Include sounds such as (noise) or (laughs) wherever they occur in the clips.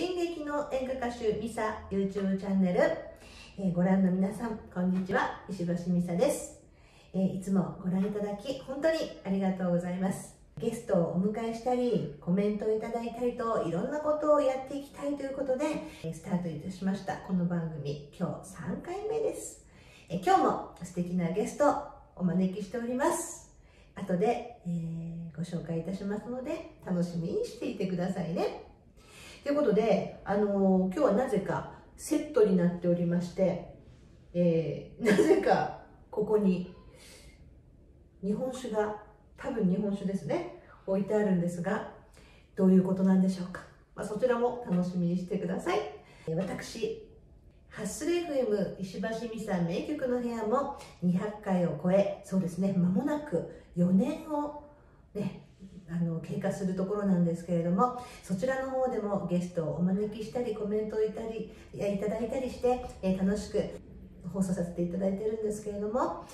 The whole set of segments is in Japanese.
進撃の演歌歌手ミサ YouTube チャンネル、えー、ご覧の皆さんこんにちは。石橋ミサです、えー、いつもご覧いただき本当にありがとうございます。ゲストをお迎えしたりコメントをいただいたりといろんなことをやっていきたいということでスタートいたしました。この番組今日3回目です。え今日も素敵なゲストお招きしております。後で、えー、ご紹介いたしますので楽しみにしていてくださいね。ということで、あのー、今日はなぜかセットになっておりまして、えー、(laughs) なぜかここに日本酒が、多分日本酒ですね、置いてあるんですが、どういうことなんでしょうか。まあ、そちらも楽しみにしてください。私、ハッスル FM 石橋美さん名曲の部屋も200回を超え、そうですね、間もなく4年をね、あの経過するところなんですけれどもそちらの方でもゲストをお招きしたりコメントをいたりいただいたりして、え楽しく放送させていただいてるんですけれども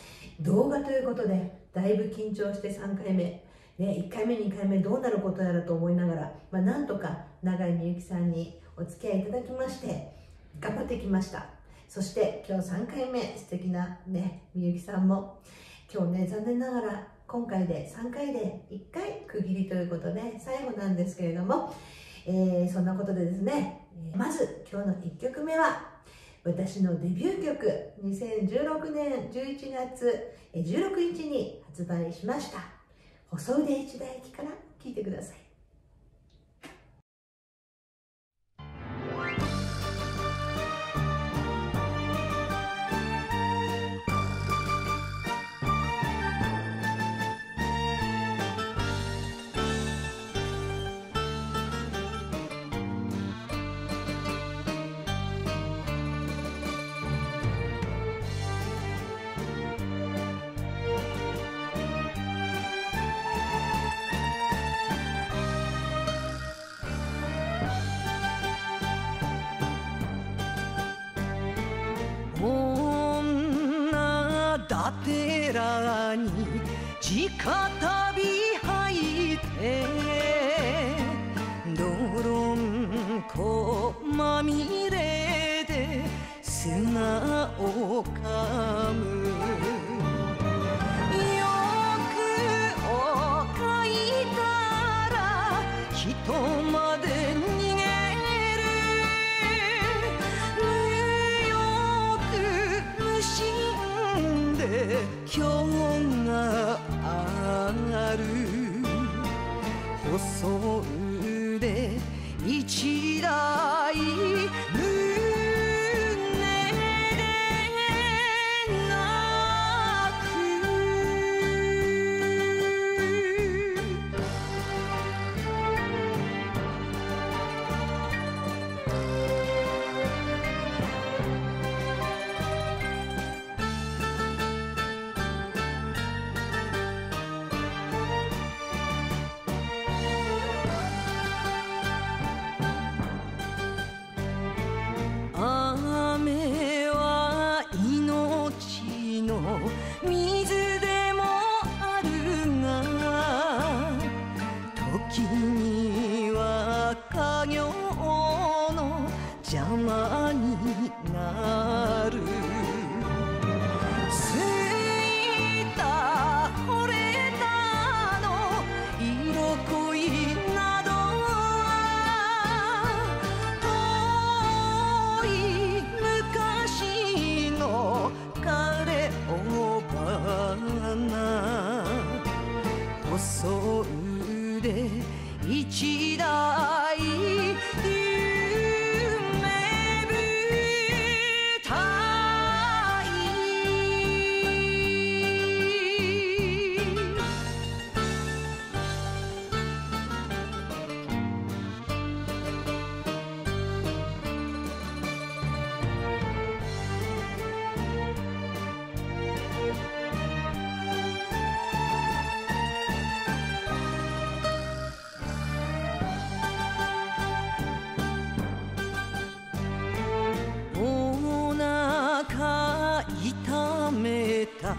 動画ということでだいぶ緊張して3回目、ね、1回目2回目どうなることやらと思いながら、まあ、なんとか永井みゆきさんにお付き合いいただきまして頑張ってきました。そして今日3回目素敵なねみゆきさんも今日ね残念ながら今回で3回で1回区切りということで最後なんですけれども、えー、そんなことでですね、まず今日の1曲目は私のデビュー曲2016年11月16日に発売しました。細腕一代駅から聴いてください。直旅入って泥んこまみれで砂をかむよくおかいたら人まで逃げるニューヨーク無心で今日細腕一台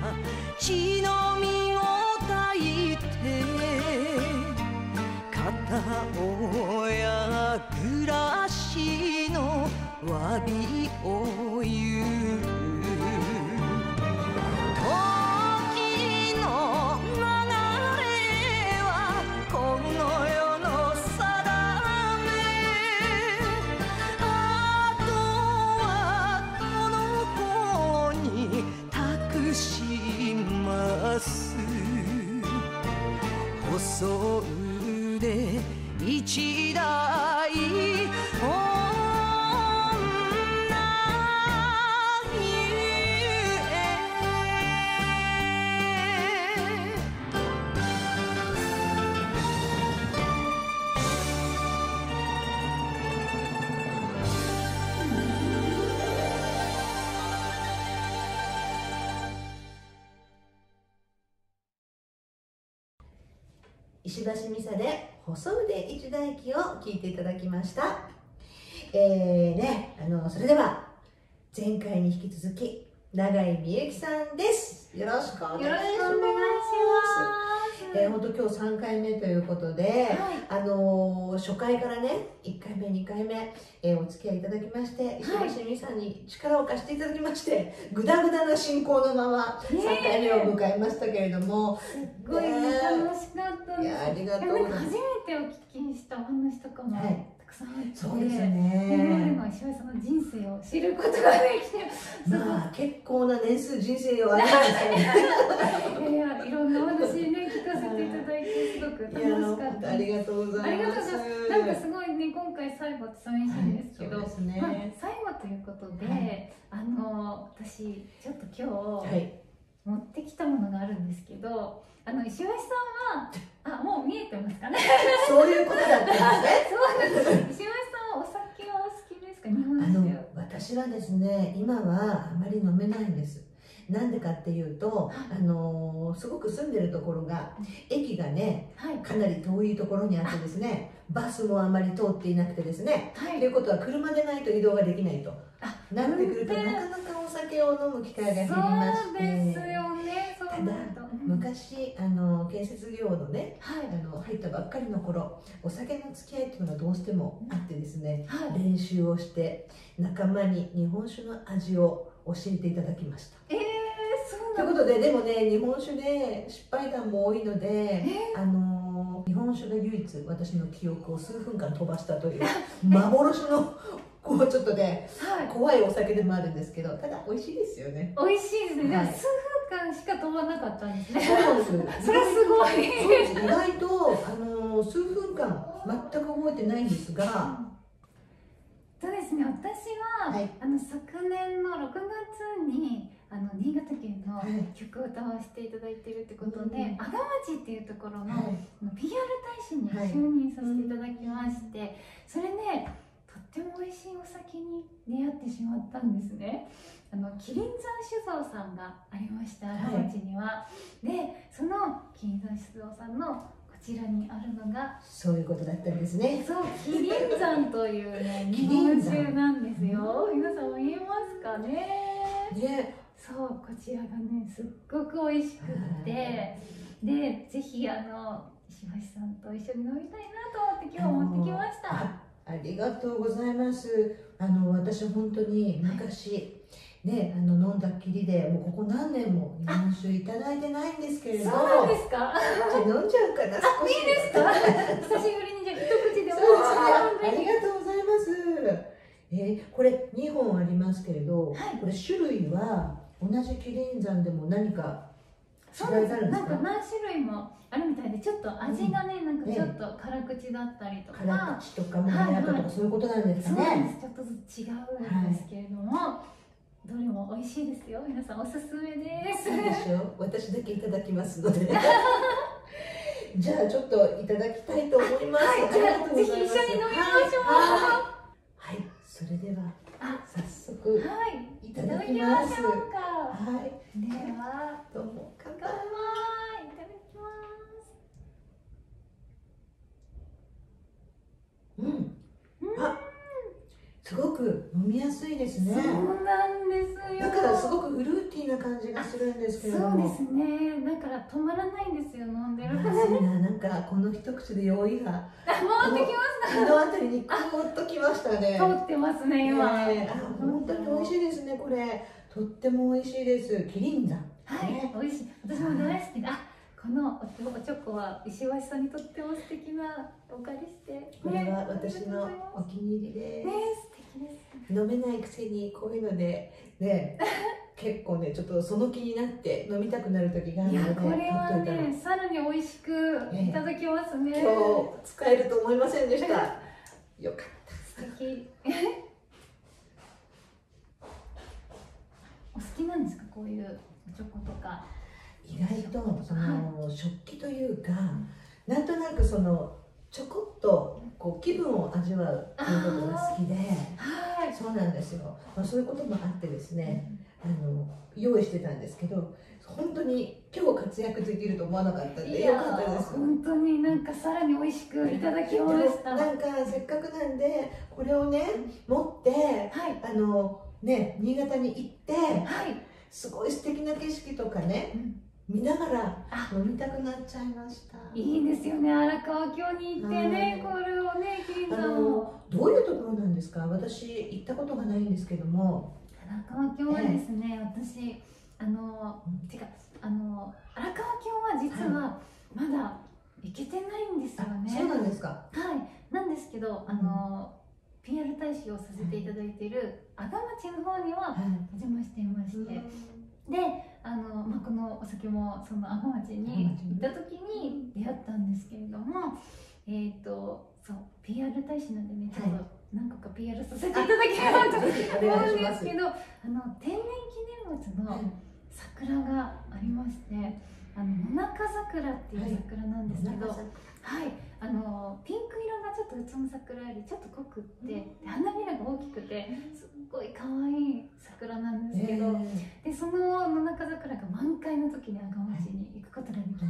め石橋美沙で細腕一代記を聞いていただきました。えー、ねあのそれでは前回に引き続き永井美幸さんです。よろしくお願いします。ます。えー、本当今日3回目ということで、はい。あのー初回からね1回目2回目、えーお付き合いいただきまして石橋美さんに力を貸していただきましてぐだぐだな進行のまま3回目を迎えましたけれども、すごいね楽しかったです。いやありがとう。初めてお聞きしたお話とかもはい。たくさんあって、そうです今までねの石橋さんの人生を知ることができて、(laughs) まあ結構な年数人生を歩んでますね。(laughs) いやいやいろんなお話ね聞かせていただいてすごく楽しかったありがとうございありがとうますございます。なんかすごいね今回最後って寂しいんですけど、はいすね。まあ最後ということで、はい。あの私ちょっと今日、はい持ってきたものがあるんですけどあの石橋さんはあもう見えてますかね？(laughs) そういうことだったんですね。(laughs) そうなんです。石橋さんはお酒はお好きですか？日本あの酒私はですね今はあまり飲めないんですなんでかっていうと、あのすごく住んでるところが駅がねはい。かなり遠いところにあってですね (laughs) バスもあまり通っていなくてですねはい。ということは車でないと移動ができないと。あなってくるとなかなかお酒を飲む機会が減りまして。ですよねそうなると。うん。昔あの建設業のねはい。あの入ったばっかりの頃お酒の付き合いっていうのがどうしてもあってですねはい。練習をして仲間に日本酒の味を教えていただきました。えー、ということででもね日本酒で失敗談も多いのでえ？あの日本酒が唯一私の記憶を数分間飛ばしたという (laughs) 幻のこうちょっとねはい。怖いお酒でもあるんですけどただ美味しいですよね。美味しいですね、でもはい数分間しか飛ばなかったんですね。そうなんです。それはすごい。意外とあの数分間全く覚えてないんですがそうですね私は、はい。あの昨年の6月にあの新潟県のはい。曲を歌わせていただいているってことで、うん阿賀町っていうところの、PR 大使にはい就任させていただきまして、それでとっても美味しいお酒に出会ってしまったんですね。あの麒麟山酒造さんがありました阿賀町には、でその麒麟山酒造さんのこちらにあるのがそういうことだったんですね。そう、麒麟山というね、(laughs) 日本山酒なんですよ。皆さん見えますかね。ねそう、こちらがね、すっごく美味しくって。で、ぜひ、あの、石橋さんと一緒に飲みたいなと思って、今日持ってきました。あありがとうございますあの私本当に昔、ねあの飲んだっきりでもうここ何年も日本酒いただいてないんですけれどそうなんですか？じゃあ飲んじゃうかな少しいいですか？久しぶりにじゃあ一口でもうありがとうございますえーこれ2本ありますけれど、はいこれ種類は同じ麒麟山でも何か違いがあるんですか？なんか何種類もあるみたいでちょっと味がね、なんかちょっと辛口だったりとか、辛口とかまろやかとかそういうことなんですね、なんです。ちょっとずつ違うんですけれども、どれも美味しいですよ。皆さんおすすめです。そうでしょ？私だけいただきますので。(laughs) じゃあちょっといただきたいと思います、はいぜひ一緒に飲みましょう。はい、はい、それではあ。早速。はいいただいただききまます。しょうかはい。ではどうも。乾乾杯杯いただきます。うん。あすごく飲みやすいですね。そうなんですよ。だからすごくフルーティーな感じがするんですけれども。そうですね。だから止まらないんですよ飲んでるまずいななんかこの一口で酔いが回ってきま胃のあたりにグーッときましたね。す通ってますね今、ね当に美味しいですねこれ。とっても美味しいです。キリン山はい、ね。美味しい。私も大好きで、あこのおおチョコは石橋さんにとっても素敵なお借りして。これはね私のお気に入りでね素敵です。す飲めないくせにこういうのでね (laughs) 結構ねちょっとその気になって飲みたくなる時があるのでこれはねさらに美味しくいただきますね、今日使えると思いませんでした。(laughs) よかった。素敵お好きなんですか？こういうチョコとか。意外とその食器というかなんとなくそのちょこっとこう気分を味わうっていうことが好きではい。そうなんですよ、まあ、そういうこともあってですねあの用意してたんですけど本当に今日活躍できると思わなかったんでよかったです。本当になんかさらに美味しくいただきました。はなんかせっかくなんでこれをね持ってい。あのね新潟に行ってはい。すごい素敵な景色とかねうん。見ながらあ。飲みたくなっちゃいました。いいですよね。荒川峡に行ってね、はこれをね金あさんものどういうところなんですか？私行ったことがないんですけども。荒川峡はですね、私あのうん。てかあの荒川峡は実はまだ行けてないんですよあね、そうなんですか。はい。なんですけどあの、PR 大使をさせていただいている阿賀町の方にははい。お邪魔していまして、であの、まあ、このお酒もその阿賀町に行った時に出会ったんですけれども、えっ、とそう PR 大使なんでねちょっはと何個か PR させていただければと思うんですけどあの天然記念物の桜がありましてあの野中桜っていう桜なんですけど、はい、あのピンク色がちょっと普通の桜よりちょっと濃くって、で花びらが大きくてすっごい可愛い桜なんですけど、でその野中桜が満開の時に阿賀町に行くことができて、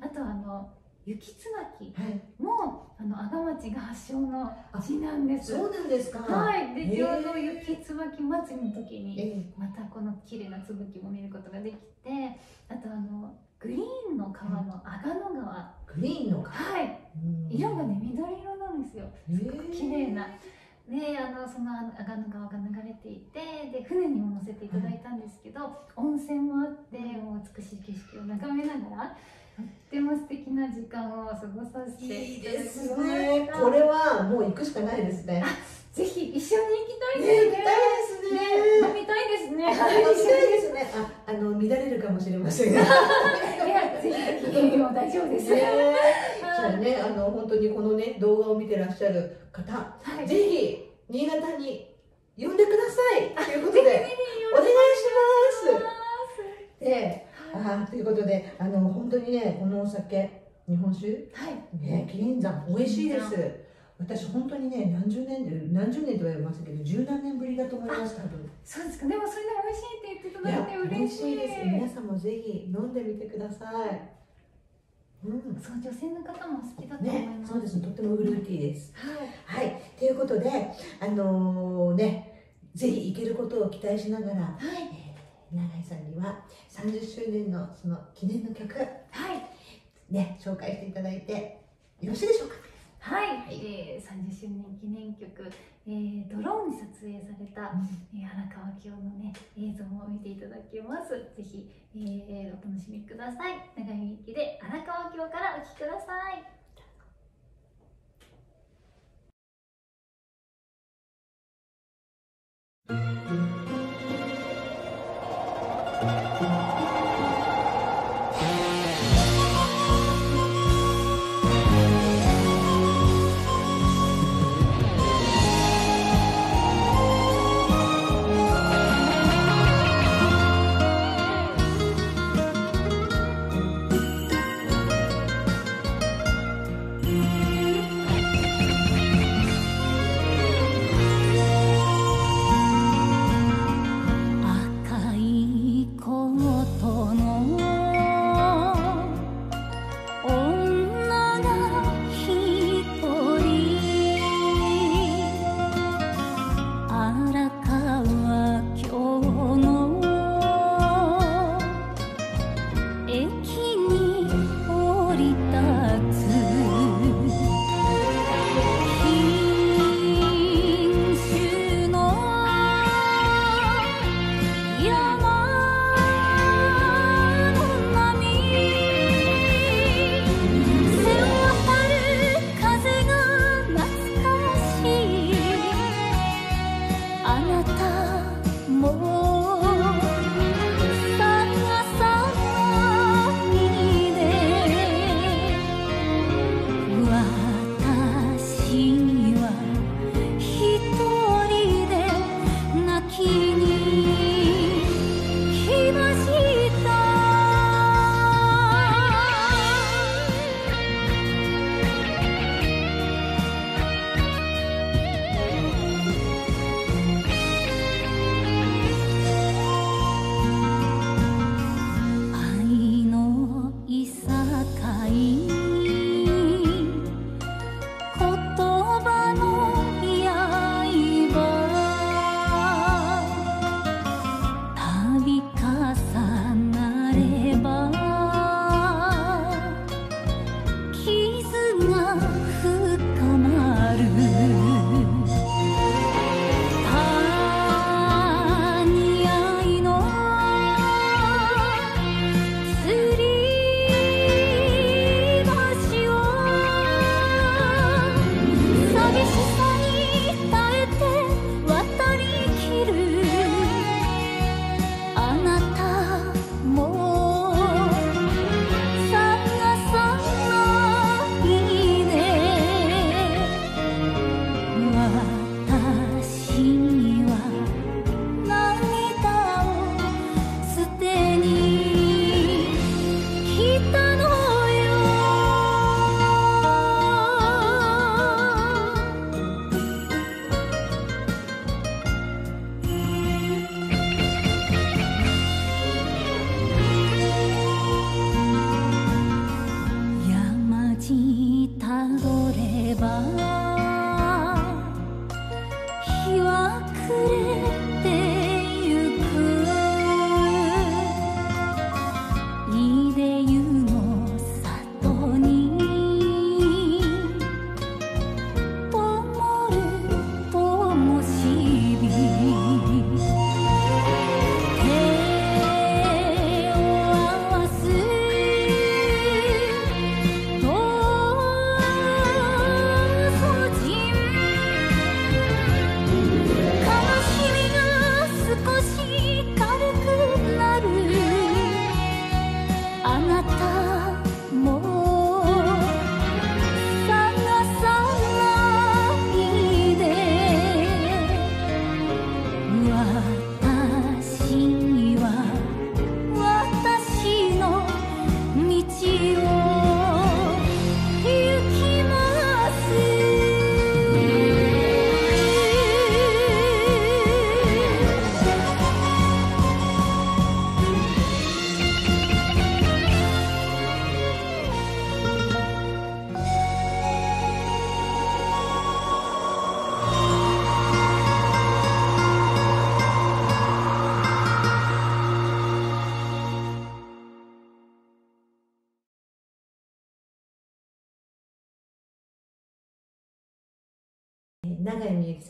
あとあの雪つばきはい。もあの阿賀町が発祥の地なんです。そうなんですか。はい、でちょうど雪つばき祭りの時にえまたこの綺麗なつぶきも見ることができてあとあのグリーンの川の阿賀野川、グリーンのかはい。色がね緑色なんですよ。すごく綺麗な。であのその阿賀野川が流れていてで船にも乗せていただいたんですけど、温泉もあってもう美しい景色を眺めながらとっても素敵な時間を過ごさせていいですね。これはもう行くしかないですね。ぜひ一緒に行きたいねですね。行きたいですね。ねああの乱れるかもしれません。が (laughs) いやぜひぜひ大丈夫です、ねじはい。ゃあねあの本当にこのね動画を見てらっしゃる方はい。ぜひ新潟に呼んでくださいということでお願いします。であーということであの本当にねこのお酒日本酒？はい。ねキリン山美味しいです私本当にね何十年で何十年とは言いましたけど十何年ぶりだと思います多分そうですか。でもそれで美味しいって言っていただいて嬉しい。です。皆さんもぜひ飲んでみてください。うん。そう女性の方も好きだと思いねます、そうですとってもフルーティーです。はい。はい。ということであのねぜひ行けることを期待しながら、はい。えー永井さんには30周年のその記念の曲。はい。ね紹介していただいてよろしいでしょうかはい、えー、30周年記念曲、えー、ドローンに撮影された、えー、荒川京のね映像を見ていただきます。ぜひ、えー、お楽しみください。長井美幸で荒川京からお聴きください赤い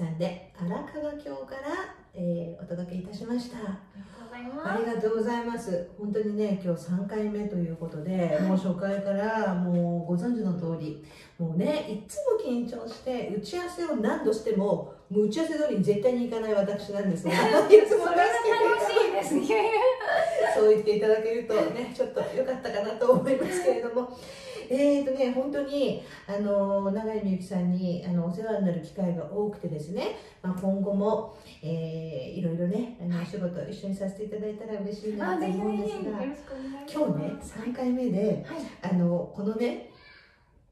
さんで荒川京から、えーお届けいたしました。ありがとうございます。本当にね今日3回目ということで、もう初回からもうご存知の通りもうねいつも緊張して打ち合わせを何度してももう打ち合わせ通りに絶対に行かない私なんですが (laughs) いつもそれが楽しいですね。(laughs) そう言っていただけるとね、ちょっと良かったかなと思いますけれども、えーとね、本当に、あの、永井みゆきさんに、あの、お世話になる機会が多くてですね、まあ、今後も、えーいろいろね、あの、お仕事一緒にさせていただいたら嬉しいなと思うんですが、今日ね、3回目で、はい。あの、このね、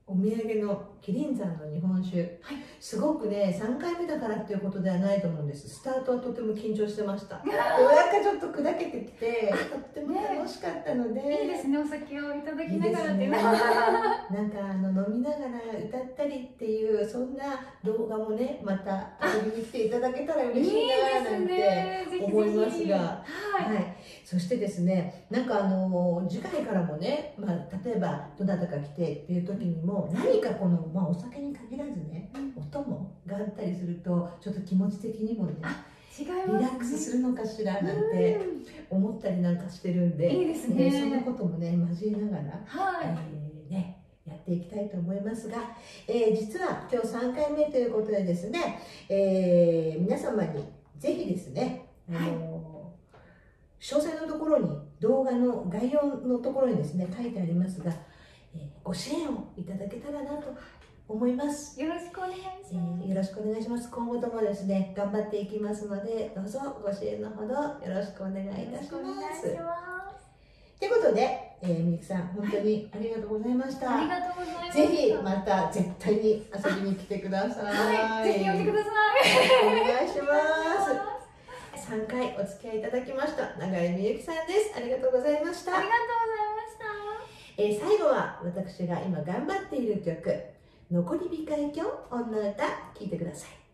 お土産のキリン山の日本酒、はい。すごくね3回目だからっていうことではないと思うんです。スタートはとても緊張してました。でもなんかちょっっと砕けてきてとっても楽しかったので、いいですねお酒をいただきながらってい (laughs) なんかあの飲みながら歌ったりっていうそんな動画もねまた遊びに来ていただけたら嬉しいななんて思いますが。はい、はい、そしてですねなんかあの次回からもね、まあ、例えばどなたか来てっていう時にも何かこの、まあ、お酒に限らずねお供があったりするとちょっと気持ち的にもね違いリラックスするのかしらなんて思ったりなんかしてるんでいいですね。えーそんなこともね交えながら、はい、えーね、やっていきたいと思いますが、えー実は今日3回目ということでですね、えー皆様にぜひですね、あの詳細のところに動画の概要のところにですね書いてありますが、えーご支援をいただけたらなと思います。よろしくお願いしえます、ーよろしくお願いします。今後ともですね、頑張っていきますので、どうぞご支援のほどよろしくお願いいたします。ということで、えー、みゆきさん、本当にありがとうございました。ありがとうございますぜひまた絶対に遊びに来てください。はい、ぜひ呼んでくださお願いしいます。3回お付き合いいただきました永井みゆきさんです。ありがとうございました。ありがとうございましたえー最後は私が今頑張っている曲「残り控え今日女歌」聴いてください。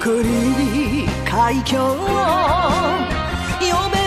誇り海峡を呼べ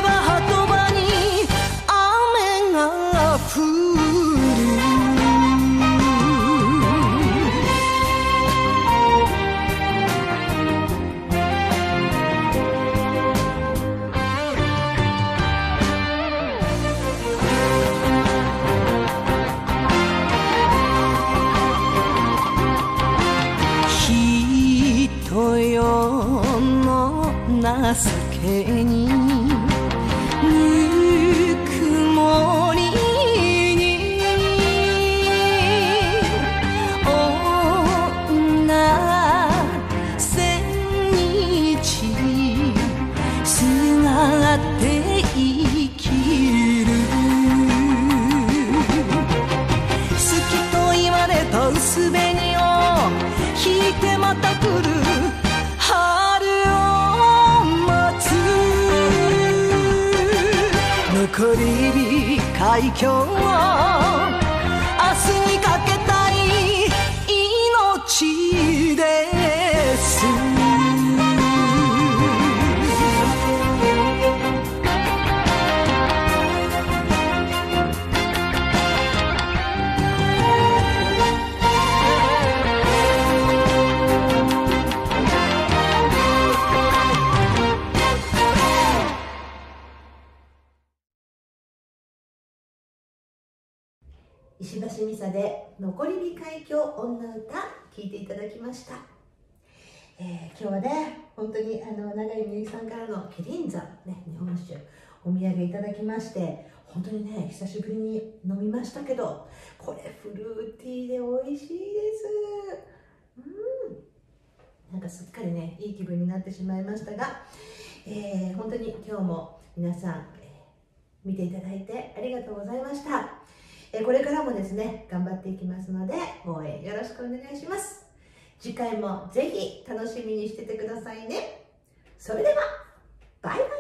情けに。火海石橋美沙で「残り火海峡女歌」聞いていただきました、えー今日はね本当にあの永井美幸さんからのキリン山、ね、日本酒お土産いただきまして本当にね久しぶりに飲みましたけどこれフルーティーで美味しいです。うん。なんかすっかりねいい気分になってしまいましたが、えー本当に今日も皆さん、えー見ていただいてありがとうございました。えこれからもですね頑張っていきますので応援よろしくお願いします。次回もぜひ楽しみにしててくださいね。それではバイバイ。